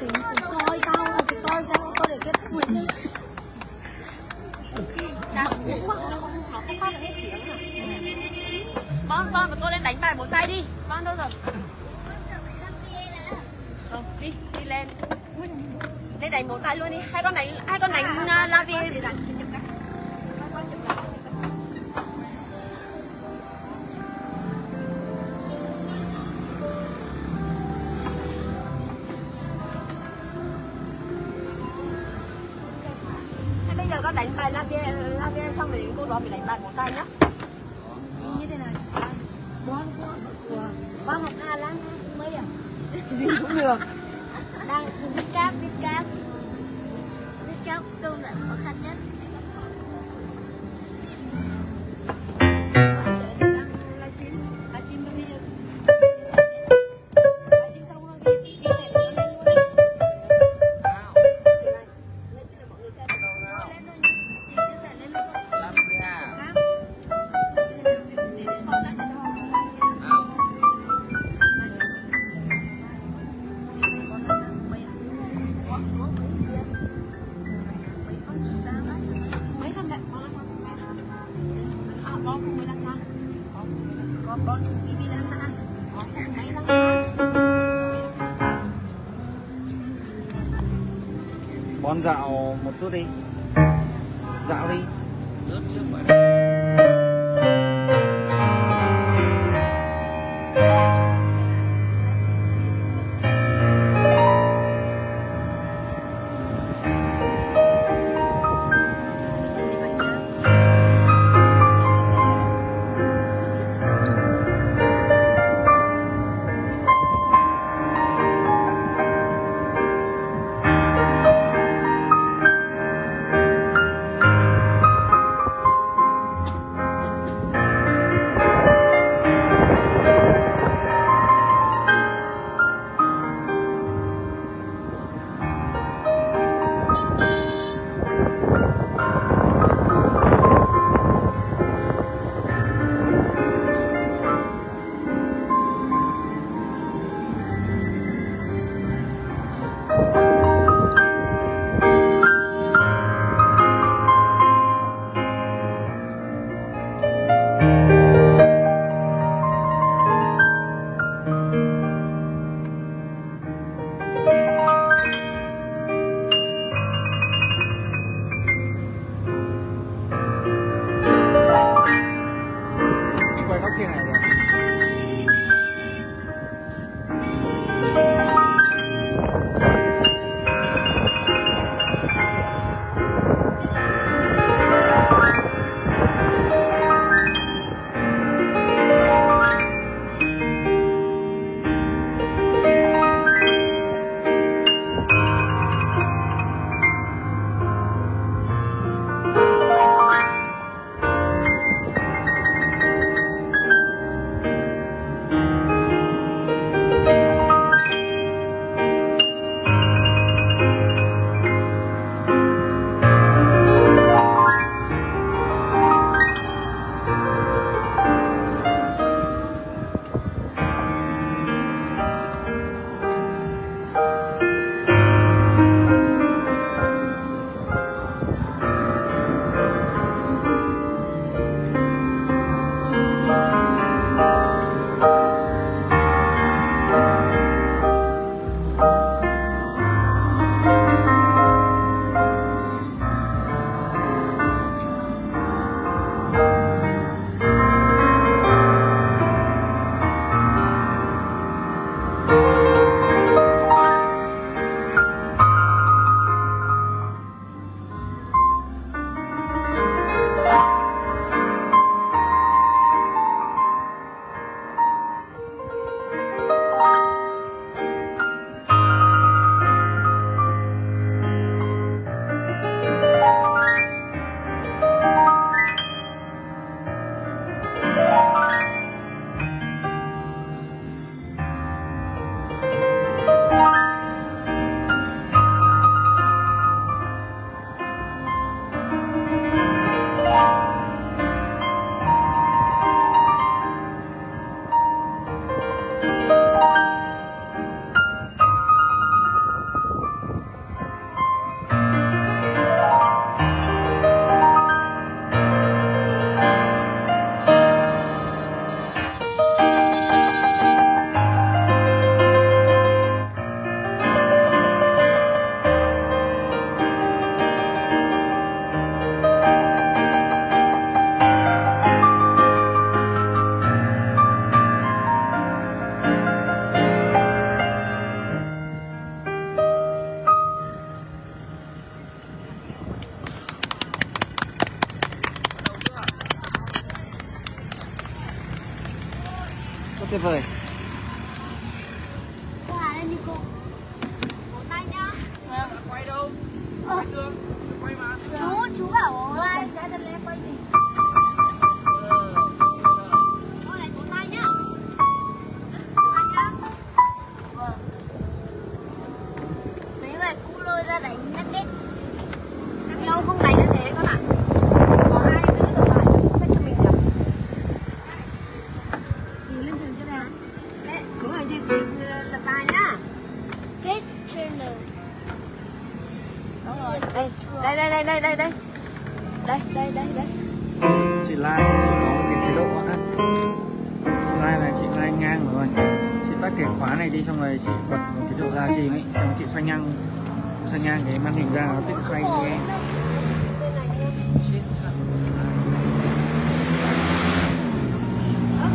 tôi tao tôi sẽ tôi để kết thúc mình đang cũng quá các tiếng con con và tôi lên đánh bài bốn tay đi. Con đâu rồi? Không, đi đi lên. Lên đánh bốn tay luôn đi. Hai con đánh, hai con đánh à, la vi để đánh món của ba lắm mấy à? Gì cũng được. Đang biết cáp biết cáp. Biết cáp công đoạn khó khăn nhất. con dạo một chút đi. Dạo đi. Lướt trước vậy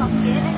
học kia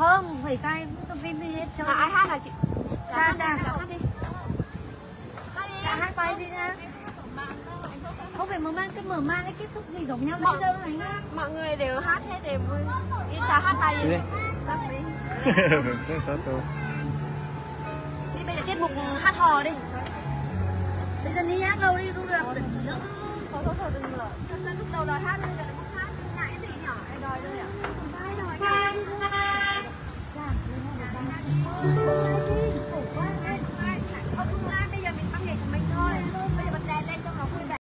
Không, phải tay tôi phim đi hết cho mà ai hát là chị? Ra, ra. hát đi. Đã hát bài đi nha Không phải mở mang, cái mở mang cái kết thúc gì giống nhau Mọi- bây giờ này mọi người đều hát hết đều vui. Đi chào hát bài Đi gì? Đi. Hát đi bây giờ tiết mục hát hò đi. Bây giờ đi hát lâu đi không được. Thôi thôi thôi đừng nữa. Lúc đầu là hát 음